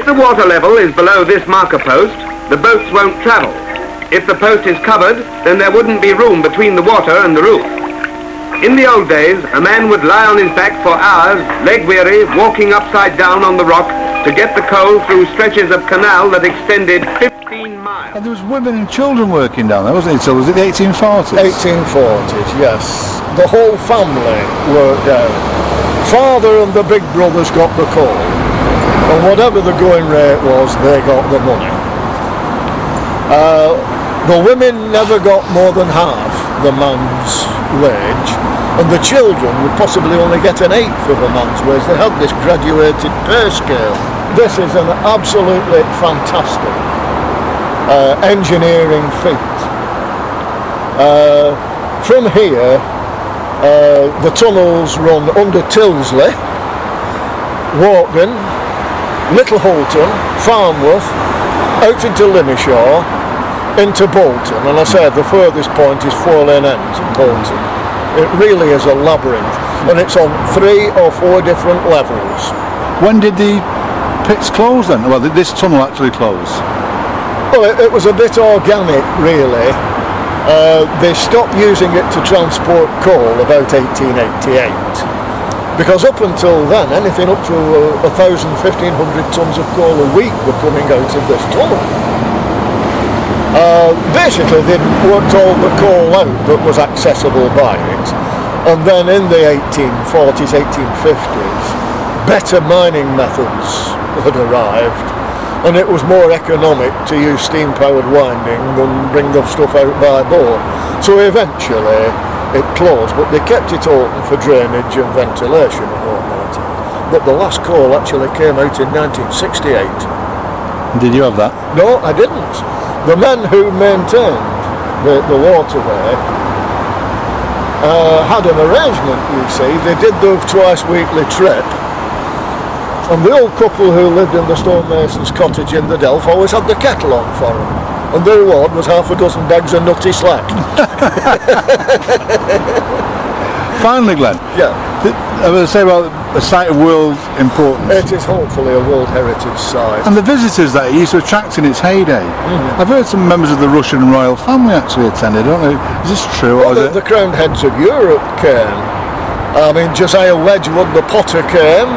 If the water level is below this marker post, the boats won't travel. If the post is covered, then there wouldn't be room between the water and the roof. In the old days, a man would lie on his back for hours, leg weary, walking upside down on the rock to get the coal through stretches of canal that extended 15 miles. And there was women and children working down there, wasn't it? So was it the 1840s? 1840s, yes. The whole family worked down. Father and the big brothers got the coal. And whatever the going rate was, they got the money. Uh, the women never got more than half the man's wage, and the children would possibly only get an eighth of a man's wage. They had this graduated pay scale. This is an absolutely fantastic uh, engineering feat. Uh, from here, uh, the tunnels run under Tyldesley, Walkden, Little Hulton, Farnworth, out into Linnyshaw, into Bolton, and I say the furthest point is Four Lane Ends in Bolton. It really is a labyrinth, and it's on three or four different levels. When did the pits close then? Well, th- this tunnel actually closed. Well, it, it was a bit organic, really. Uh, they stopped using it to transport coal about 1888. Because up until then, anything up to uh, 1,000, 1,500 tonnes of coal a week were coming out of this tunnel. Uh, basically, they'd worked all the coal out that was accessible by it. And then in the 1840s, 1850s, better mining methods had arrived. And it was more economic to use steam-powered winding than bring the stuff out by boat. So eventually it closed, but they kept it open for drainage and ventilation and whatnot. But the last coal actually came out in 1968. Did you have that? No, I didn't. The men who maintained the, the water there uh, had an arrangement, you see. They did the twice weekly trip. And the old couple who lived in the stonemason's cottage in the Delph always had the kettle on for them. And the reward was half a dozen bags of nutty slack. Finally, Glenn, yeah, I was say about a site of world importance. it is hopefully a World Heritage Site. And the visitors that it used to attract in its heyday. I've heard some members of the Russian royal family actually attended. I don't know, is this true Well, the, it? the crowned heads of Europe came. I mean, Josiah Wedgwood, the potter, came.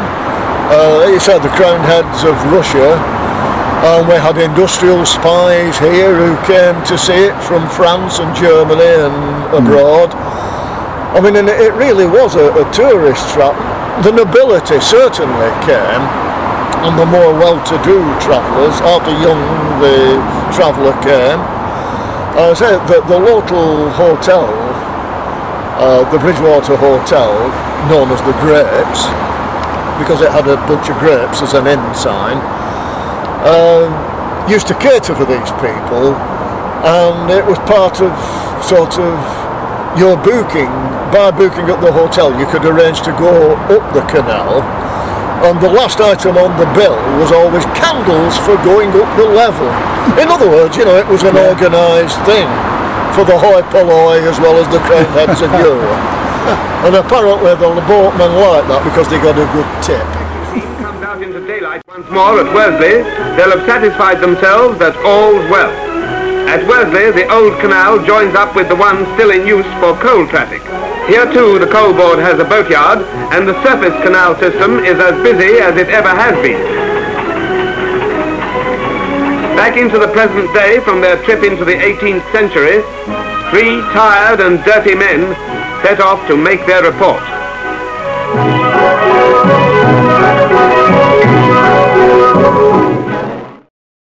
Uh, he said the crowned heads of Russia. And we had industrial spies here who came to see it from France and Germany and abroad. I mean, and it really was a, a tourist trap. The nobility certainly came, and the more well-to-do travellers, Arthur Young, the traveller, came. I said that the local hotel, uh, the Bridgewater Hotel, known as the Grapes, because it had a bunch of grapes as an inn sign, um, used to cater for these people, and it was part of sort of your booking. By booking at the hotel, you could arrange to go up the canal, and the last item on the bill was always candles for going up the level. In other words, you know, it was an organised thing for the hoi polloi as well as the crown heads of Europe. And apparently the boatmen liked that because they got a good tip. Into daylight once more at Worsley, they'll have satisfied themselves that all's well. At Worsley, the old canal joins up with the one still in use for coal traffic. Here too, the coal board has a boatyard, and the surface canal system is as busy as it ever has been. Back into the present day from their trip into the 18th century, three tired and dirty men set off to make their report.